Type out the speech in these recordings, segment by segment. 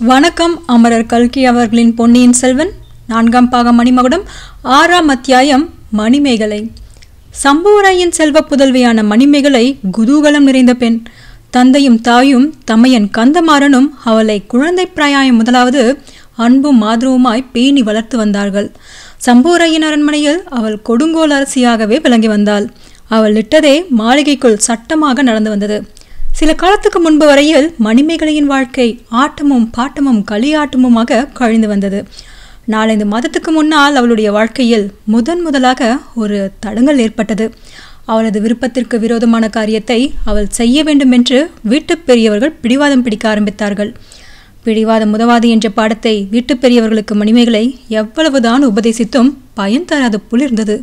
வணக்கம் அமரர் கல்கி அவர்களின் பொன்னியின் செல்வன். நான்காம் பாகம் மணிமகுடம். ஆறாம் அத்தியாயம் மணிமேகலை. சம்புவராயின் செல்வ புதல்வியான மணிமேகலை குதூகலம் நிறைந்த பெண். தந்தையும் தாயும் தமையன் கந்தமாறனும் அவளை குழந்தை பிராயம் முதலாவது அன்பும் மாதிரவுமாய் பேணி வளர்த்து வந்தார்கள். சம்புவராயின் அரண்மனையில் அவள் கொடுங்கோல் அரசியாகவே விளங்கி வந்தாள். அவள் இட்டதே மாளிகைக்குள் சட்டமாக நடந்து வந்தது. சில காலத்துக்கு முன்பு வரையில் மணிமேகலையின் வாழ்க்கை ஆட்டமும் பாட்டமும் களியாட்டமுமாக கழிந்து வந்தது. நாலந்து மாதத்துக்கு முன்னால் அவளுடைய வாழ்க்கையில் முதன் முதலாக ஒரு தடங்கல் ஏற்பட்டது. அவளது விருப்பத்திற்கு விரோதமான காரியத்தை அவள் செய்ய வேண்டும் என்று வீட்டுப் பெரியவர்கள் பிடிவாதம் பிடிக்க ஆரம்பித்தார்கள். பிடிவாதம் முதவாது என்ற பாடத்தை வீட்டு பெரியவர்களுக்கு மணிமேகலை எவ்வளவுதான் உபதேசித்தும் பயன் தராத புலிர்ந்தது.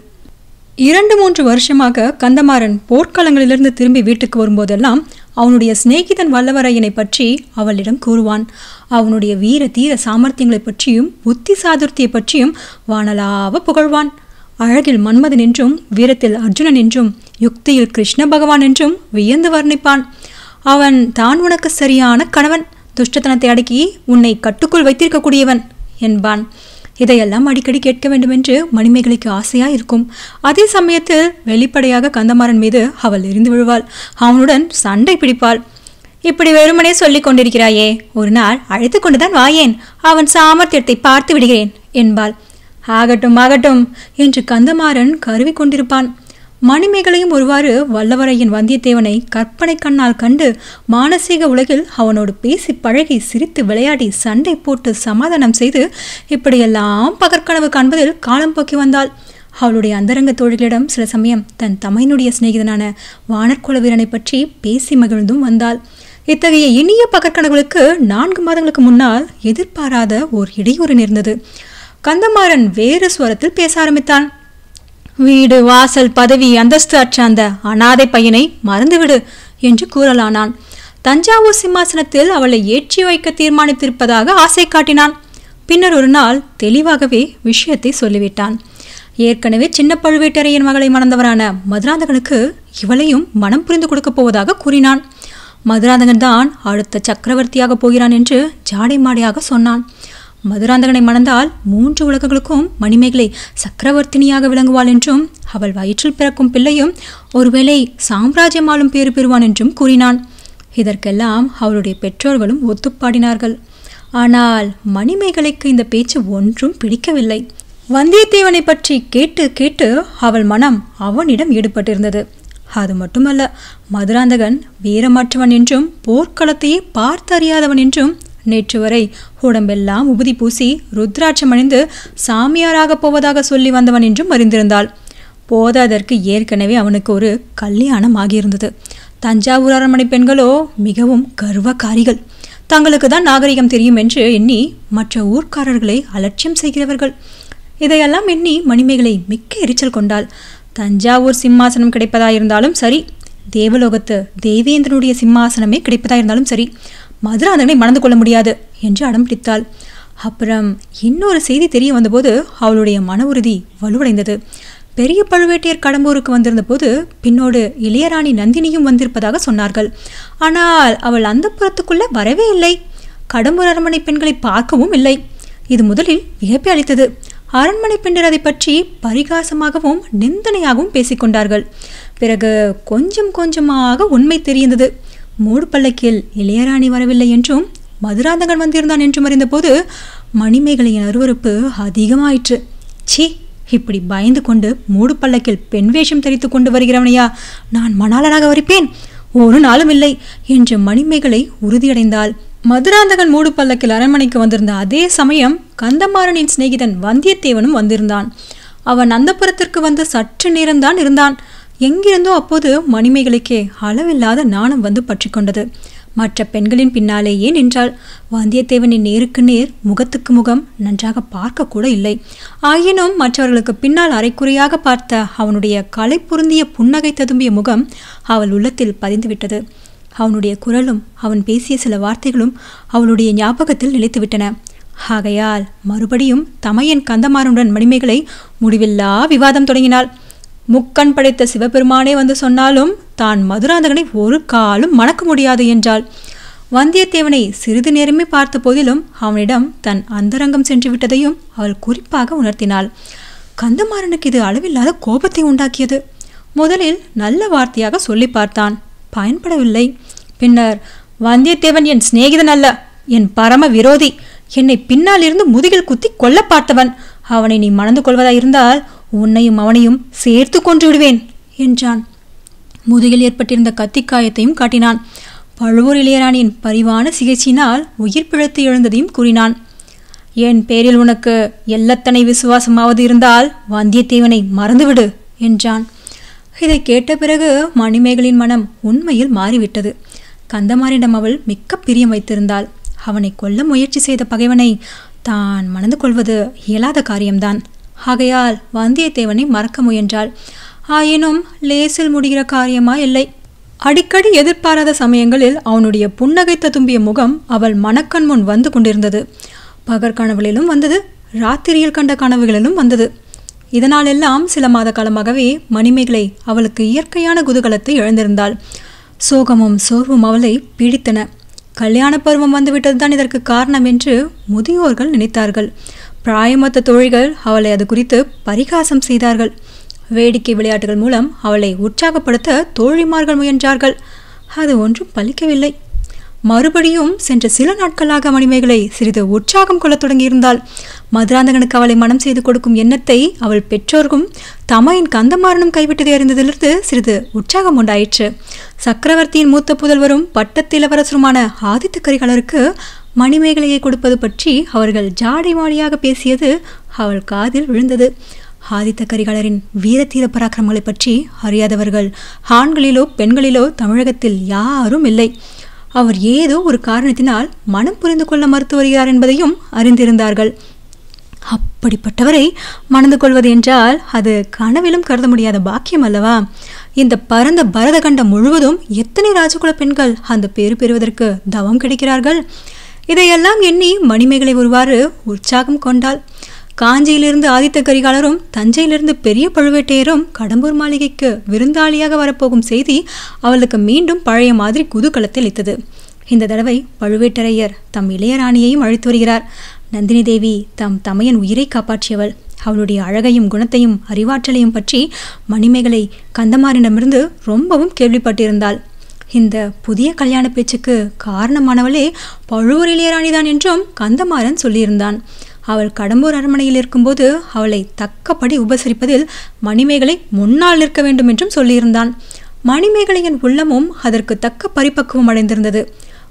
இரண்டு மூன்று வருஷமாக கந்தமாறன் போர்க்களங்களிலிருந்து திரும்பி வீட்டுக்கு வரும்போதெல்லாம் அவனுடைய சிநேகிதன் வல்லவரையனை பற்றி அவளிடம் கூறுவான். அவனுடைய வீர தீர சாமர்த்தியங்களை பற்றியும் புத்தி சாதுர்த்தியை பற்றியும் வானலாவ புகழ்வான். அழகில் மன்மதன் என்றும் வீரத்தில் அர்ஜுனன் என்றும் யுக்தியில் கிருஷ்ண பகவான் என்றும் வியந்து வர்ணிப்பான். அவன் தான் உனக்கு சரியான கணவன். துஷ்டத்தனத்தை அடக்கி உன்னை கட்டுக்குள் வைத்திருக்கக்கூடியவன் என்பான். இதையெல்லாம் அடிக்கடி கேட்க வேண்டும் என்று மணிமேகலைக்கு ஆசையா இருக்கும் அதே சமயத்தில் வெளிப்படையாக கந்தமாறன் மீது அவள் எரிந்து விழுவாள். அவனுடன் சண்டை பிடிப்பாள். இப்படி வெறுமனே சொல்லிக் கொண்டிருக்கிறாயே ஒரு நாள் அழைத்து கொண்டுதான் வாயேன். அவன் சாமர்த்தியத்தை பார்த்து விடுகிறேன் என்பாள். ஆகட்டும் ஆகட்டும் என்று கந்தமாறன் கருவி கொண்டிருப்பான். மணிமேகலையும் ஒருவாறு வல்லவரையின் வந்தியத்தேவனை கற்பனை கண்ணால் கண்டு மானசீக உலகில் அவனோடு பேசி பழகி சிரித்து விளையாடி சண்டை போட்டு சமாதானம் செய்து இப்படியெல்லாம் பகற்கனவு காண்பதில் காலம் போக்கி வந்தாள். அவளுடைய அந்தரங்க தோழிகளிடம் சில சமயம் தன் தமையனுடைய சிநேகிதனான வானர்குல வீரனை பற்றி பேசி மகிழ்ந்தும் வந்தாள். இத்தகைய இனிய பகற்கனவுகளுக்கு நான்கு மாதங்களுக்கு முன்னால் எதிர்பாராத ஓர் இடையூறு நேர்ந்தது. கந்தமாறன் வேறு ஸ்வரத்தில் பேச ஆரம்பித்தான். வீடு வாசல் பதவி அந்தஸ்து அற்ற அந்த அனாதை பையனை மறந்துவிடு என்று கூறலானான். தஞ்சாவூர் சிம்மாசனத்தில் அவளை ஏற்றி வைக்க தீர்மானித்திருப்பதாக ஆசை காட்டினான். பின்னர் ஒரு நாள் தெளிவாகவே விஷயத்தை சொல்லிவிட்டான். ஏற்கனவே சின்ன பழுவேட்டரையன் மகளை மணந்தவரான மதுராந்தகனுக்கு இவளையும் மனம் புரிந்து கொடுக்கப் போவதாக கூறினான். மதுராந்தகன் தான் அடுத்த சக்கரவர்த்தியாக போகிறான் என்று ஜாடை மாடையாக சொன்னான். மதுராந்தகனை மணந்தால் மூன்று உலகங்களுக்கும் மணிமேகலை சக்கரவர்த்தினியாக விளங்குவாள் என்றும் அவள் வயிற்றில் பிறக்கும் பிள்ளையும் ஒருவேளை சாம்ராஜ்யம் ஆளும் பேறு பெறுவான் என்றும் கூறினான். இதற்கெல்லாம் அவளுடைய பெற்றோர்களும் ஒத்துப்பாடினார்கள். ஆனால் மணிமேகலைக்கு இந்த பேச்சு ஒன்றும் பிடிக்கவில்லை. வந்தியத்தேவனை பற்றி கேட்டு கேட்டு அவள் மனம் அவனிடம் ஈடுபட்டிருந்தது. அது மட்டுமல்ல மதுராந்தகன் வீரமற்றவன் என்றும் போர்க்களத்தையே பார்த்தறியாதவன் என்றும் நேற்று வரை உடம்பெல்லாம் உபதி பூசி ருத்ராட்சம் அணிந்து சாமியாராகப் போவதாக சொல்லி வந்தவன் என்றும் அறிந்திருந்தாள். போதாதற்கு ஏற்கனவே அவனுக்கு ஒரு கல்யாணம் ஆகியிருந்தது. தஞ்சாவூர் அரண்மனை பெண்களோ மிகவும் கர்வக்காரிகள். தங்களுக்கு தான் நாகரிகம் தெரியும் என்று எண்ணி மற்ற ஊர்க்காரர்களை அலட்சியம் செய்கிறவர்கள். இதையெல்லாம் எண்ணி மணிமேகலை மிக்க எரிச்சல் கொண்டாள். தஞ்சாவூர் சிம்மாசனம் கிடைப்பதாயிருந்தாலும் சரி தேவலோகத்து தேவேந்திரனுடைய சிம்மாசனமே கிடைப்பதாயிருந்தாலும் சரி மதுராந்தகனை மணந்து கொள்ள முடியாது என்று அடம் பிடித்தாள். அப்புறம் இன்னொரு செய்தி தெரிய வந்தபோது அவளுடைய மன உறுதி வலுவடைந்தது. பெரிய பழுவேட்டையர் கடம்பூருக்கு வந்திருந்த போது பின்னோடு இளையராணி நந்தினியும் வந்திருப்பதாக சொன்னார்கள். ஆனால் அவள் அந்த புறத்துக்குள்ளே வரவே இல்லை. கடம்பூர் அரண்மனை பெண்களை பார்க்கவும் இல்லை. இது முதலில் வியப்பை அளித்தது. அரண்மனை பெண்டர் அதை பற்றி பரிகாசமாகவும் நிந்தனையாகவும் பேசிக்கொண்டார்கள். பிறகு கொஞ்சம் கொஞ்சமாக உண்மை தெரிந்தது. மூடு பல்லக்கில் இளையராணி வரவில்லை என்றும் மதுராந்தகன் வந்திருந்தான் என்றும் அறிந்தபோது மணிமேகலையின் அருவறுப்பு அதிகமாயிற்று. சி இப்படி பயந்து கொண்டு மூடு பல்லக்கில் பெண் வேஷம் தெரித்து கொண்டு வருகிறவனையா? நான் மணாளனாக வரிப்பேன். ஒரு நாளும் இல்லை என்று மணிமேகலை உறுதியடைந்தாள். மதுராந்தகன் மூடு பல்லக்கில் அரண்மனைக்கு வந்திருந்த அதே சமயம் கந்தமாறனின் சிநேகிதன் வந்தியத்தேவனும் வந்திருந்தான். அவன் அந்தப்புறத்திற்கு வந்து சற்று நேரம்தான் இருந்தான். எங்கிருந்தோ அப்போது மணிமேகலைக்கே அளவில்லாத நாணம் வந்து பற்றி கொண்டது. மற்ற பெண்களின் பின்னாலேயே நின்றாள். வந்தியத்தேவனின் நேருக்கு நேர் முகத்துக்கு முகம் நன்றாக பார்க்க கூட இல்லை. ஆயினும் மற்றவர்களுக்கு பின்னால் அரைக்குறையாக பார்த்த அவனுடைய கலை பொருந்திய புன்னகை ததும்பிய முகம் அவள் உள்ளத்தில் பதிந்துவிட்டது. அவனுடைய குரலும் அவன் பேசிய சில வார்த்தைகளும் அவளுடைய ஞாபகத்தில் நிலைத்துவிட்டன. ஆகையால் மறுபடியும் தமையன் கந்தமாறனுடன் மணிமேகலை முடிவில்லா விவாதம் தொடங்கினாள். முக்கண் படைத்த சிவபெருமானே வந்து சொன்னாலும் தான் மதுராந்தகனை ஒரு காலும் மணக்க முடியாது என்றாள். வந்தியத்தேவனை சிறிது நேரமே பார்த்த போதிலும் அவனிடம் தன் அந்தரங்கம் சென்று விட்டதையும் அவள் குறிப்பாக உணர்த்தினாள். கந்தமாறனுக்கு இது அளவில்லாத கோபத்தை உண்டாக்கியது. முதலில் நல்ல வார்த்தையாக சொல்லி பார்த்தான். பயன்படவில்லை. பின்னர் வந்தியத்தேவன் என் சிநேகிதன் அல்ல என் பரம விரோதி. என்னை பின்னால் இருந்து முதுகில் குத்தி கொல்ல பார்த்தவன். அவனை நீ மணந்து கொள்வதாயிருந்தால் உன்னையும் அவனையும் சேர்த்து கொன்று விடுவேன் என்றான். முதுகில் ஏற்பட்டிருந்த கத்திக்காயத்தையும் காட்டினான். பழுவூர் இளையராணியின் பரிவான சிகிச்சையினால் உயிர் பிழைத்து எழுந்ததையும் கூறினான். என் பேரில் உனக்கு எல்லத்தனை விசுவாசமாவது இருந்தால் வந்தியத்தேவனை மறந்துவிடு என்றான். இதை கேட்ட பிறகு மணிமேகலின் மனம் உண்மையில் மாறிவிட்டது. கந்தமாரிடம் அவள் மிக்க பிரியம் வைத்திருந்தாள். அவனை கொல்ல முயற்சி செய்த பகைவனை தான் மணந்து கொள்வது இயலாத காரியம்தான். ஆகையால் வந்தியத்தேவனை மறக்க முயன்றாள். ஆயினும் லேசில் முடிகிற காரியமா இல்லை. அடிக்கடி எதிர்பாராத சமயங்களில் அவனுடைய புன்னகை தும்பிய முகம் அவள் மனக்கண் முன் வந்து கொண்டிருந்தது. பகற்கனவுகளிலும் வந்தது ராத்திரியில் கண்ட கனவுகளிலும் வந்தது. இதனாலெல்லாம் சில மாத காலமாகவே மணிமேகலை அவளுக்கு இயற்கையான குதூகலத்தை இழந்திருந்தாள். சோகமும் சோர்வும் அவளை பீடித்தன. கல்யாண பருவம் வந்துவிட்டதுதான் இதற்கு காரணம் என்று முதியோர்கள் நினைத்தார்கள். பிராயமத்த தோழிகள் அவளை அது குறித்து பரிகாசம் செய்தார்கள். வேடிக்கை விளையாட்டுகள் மூலம் அவளை உற்சாகப்படுத்த தோழிமார்கள் முயன்றார்கள். அது ஒன்றும் பலிக்கவில்லை. மறுபடியும் சென்ற சில நாட்களாக மணிமேகலை சிறிது உற்சாகம் கொள்ளத் தொடங்கியிருந்தாள். மதுராந்தகனுக்கு அவளை மனம் செய்து கொடுக்கும் எண்ணத்தை அவள் பெற்றோர்க்கும் தமையின் கந்தமாறனும் கைவிட்டதை அறிந்ததிலிருந்து சிறிது உற்சாகம் உண்டாயிற்று. சக்கரவர்த்தியின் மூத்த புதல்வரும் பட்டத்து இளவரசருமான ஆதித்த கரிகாலருக்கு மணிமேகலையை கொடுப்பது பற்றி அவர்கள் ஜாடை மாடியாக பேசியது அவள் காதில் விழுந்தது. ஆதித்த கரிகாலரின் வீரத்தீர பராக்கிரமங்களை பற்றி அறியாதவர்கள் ஆண்களிலோ பெண்களிலோ தமிழகத்தில் யாரும் இல்லை. அவர் ஏதோ ஒரு காரணத்தினால் மனம் புரிந்து கொள்ள மறுத்து வருகிறார் என்பதையும் அறிந்திருந்தார்கள். அப்படிப்பட்டவரை மணந்து கொள்வது என்றால் அது கனவிலும் கருத முடியாத பாக்கியம் அல்லவா? இந்த பரந்த பரதகண்டம் முழுவதும் எத்தனை ராஜகுல பெண்கள் அந்த பேறு பெறுவதற்கு தவம் கிடைக்கிறார்கள்? இதையெல்லாம் எண்ணி மணிமேகலை ஒருவாறு உற்சாகம் கொண்டாள். காஞ்சியிலிருந்து ஆதித்த கரிகாலரும் தஞ்சையிலிருந்து பெரிய பழுவேட்டையரும் கடம்பூர் மாளிகைக்கு விருந்தாளியாக வரப்போகும் செய்தி அவளுக்கு மீண்டும் பழைய மாதிரி குதூகலத்தை அளித்தது இந்த தடவை பழுவேட்டரையர் தம் இளையராணியையும் அழைத்து வருகிறார். நந்தினி தேவி தம் தமையன் உயிரை காப்பாற்றியவள். அவளுடைய அழகையும் குணத்தையும் அறிவாற்றலையும் பற்றி மணிமேகலை கந்தமாரிடமிருந்து ரொம்பவும் கேள்விப்பட்டிருந்தாள். இந்த புதிய கல்யாண பேச்சுக்கு காரணமானவளே பழுவூர் இளையராணிதான் என்றும் கந்தமாறன் சொல்லியிருந்தான். அவள் கடம்பூர் அரண்மனையில் இருக்கும்போது அவளை தக்கபடி உபசரிப்பதில் மணிமேகலை முன்னால் நிற்க வேண்டும் என்றும் சொல்லியிருந்தான். மணிமேகலையின் உள்ளமும் அதற்கு தக்க பரிபக்குவம் அடைந்திருந்தது.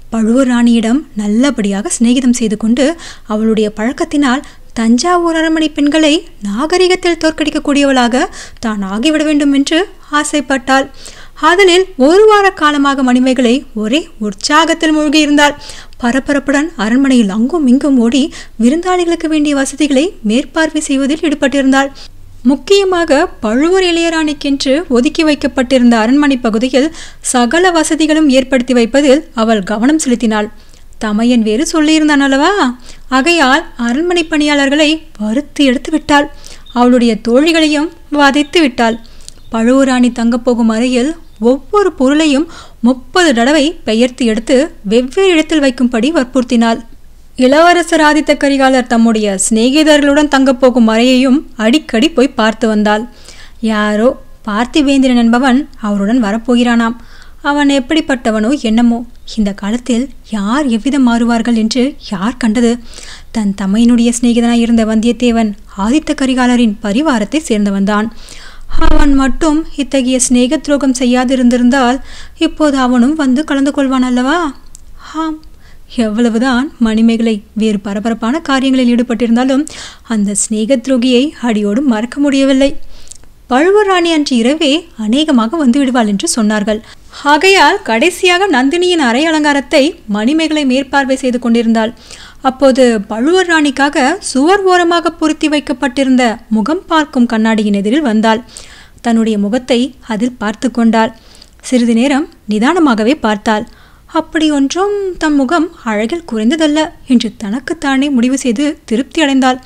பழுவூர் ராணியிடம் நல்லபடியாக சிநேகிதம் செய்து கொண்டு அவளுடைய பழக்கத்தினால் தஞ்சாவூர் அரண்மனை பெண்களை நாகரிகத்தில் தோற்கடிக்கக்கூடியவளாக தான் ஆகிவிட வேண்டும் என்று ஆசைப்பட்டாள். ஆதலில் ஒரு வார காலமாக மணிமேகலை ஒரே உற்சாகத்தில் மூழ்கியிருந்தாள் பரபரப்புடன் அரண்மனையில் அங்கும் இங்கும் ஓடி விருந்தாளிகளுக்கு வேண்டிய வசதிகளை மேற்பார்வை செய்வதில் ஈடுபட்டிருந்தாள். முக்கியமாக பழுவூர் இளையராணிக்கென்று ஒதுக்கி வைக்கப்பட்டிருந்த அரண்மனை பகுதியில் சகல வசதிகளும் ஏற்படுத்தி வைப்பதில் அவள் கவனம் செலுத்தினாள். தமையன் வேறு சொல்லியிருந்தான் அல்லவா? ஆகையால் அரண்மனை பணியாளர்களை வறுத்து எடுத்து விட்டாள் அவளுடைய தோழிகளையும் வதைத்து விட்டாள். பழுவூராணி தங்கப்போகும் அறையில் ஒவ்வொரு பொருளையும் முப்பது தடவை பெயர்த்து எடுத்து வெவ்வேறு இடத்தில் வைக்கும்படி வற்புறுத்தினாள். இளவரசர் ஆதித்த கரிகாலர் தம்முடைய சிநேகிதர்களுடன் தங்கப்போகும் அறையையும் அடிக்கடி போய் பார்த்து வந்தாள். யாரோ பார்த்திவேந்திரன் என்பவன் அவருடன் வரப்போகிறானாம். அவன் எப்படிப்பட்டவனோ என்னமோ. இந்த காலத்தில் யார் எவ்விதம் மாறுவார்கள் என்று யார் கண்டது? தன் தமையினுடைய சிநேகிதனாய் இருந்த வந்தியத்தேவன் ஆதித்த கரிகாலரின் பரிவாரத்தை சேர்ந்தவன்தான். அவன் மட்டும் இத்தகைய சிநேக துரோகம் செய்யாதிருந்திருந்தால் இப்போது அவனும் வந்து கலந்து கொள்வான் அல்லவா? ஆம். எவ்வளவுதான் மணிமேகலை வேறு பரபரப்பான காரியங்களில் ஈடுபட்டிருந்தாலும் அந்த சிநேக துரோகியை அடியோடு மறக்க முடியவில்லை. பழுவராணி அன்று இரவே அநேகமாக வந்து விடுவாள் என்று சொன்னார்கள். ஆகையால் கடைசியாக நந்தினியின் அரை அலங்காரத்தை மணிமேகலை மேற்பார்வை செய்து கொண்டிருந்தாள். அப்போது பழுவர் ராணிக்காக சுவர் ஓரமாக பொருத்தி வைக்கப்பட்டிருந்த முகம் பார்க்கும் கண்ணாடியின் எதிரில் வந்தாள். தன்னுடைய முகத்தை அதில் பார்த்து கொண்டாள். சிறிது நேரம் நிதானமாகவே பார்த்தாள். அப்படி ஒன்றும் தம் முகம் அழகில் குறைந்ததல்ல என்று தனக்குத்தானே முடிவு செய்து திருப்தி அடைந்தாள்.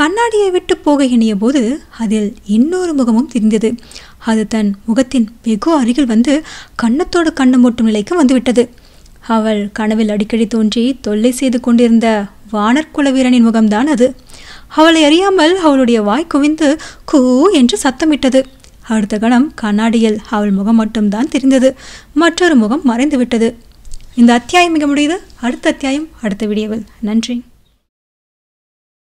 கண்ணாடியை விட்டு போக எண்ணிய போது அதில் இன்னொரு முகமும் தெரிந்தது. அது தன் முகத்தின் வெகு அருகில் வந்து கண்ணத்தோடு கண்ணு மூட்டும் நிலைக்கு வந்துவிட்டது. அவள் கனவில் அடிக்கடி தோன்றி தொல்லை செய்து கொண்டிருந்த வானர்குல வீரனின் முகம்தான் அது. அவளை அறியாமல் அவளுடைய வாய் குவிந்து கூ என்று சத்தமிட்டது. அடுத்த கணம் கண்ணாடியில் அவள் முகம் மட்டும்தான் தெரிந்தது. மற்றொரு முகம் மறைந்து விட்டது இந்த அத்தியாயம் மிக முடியுது. அடுத்த அத்தியாயம் அடுத்த வீடியோவில். நன்றி.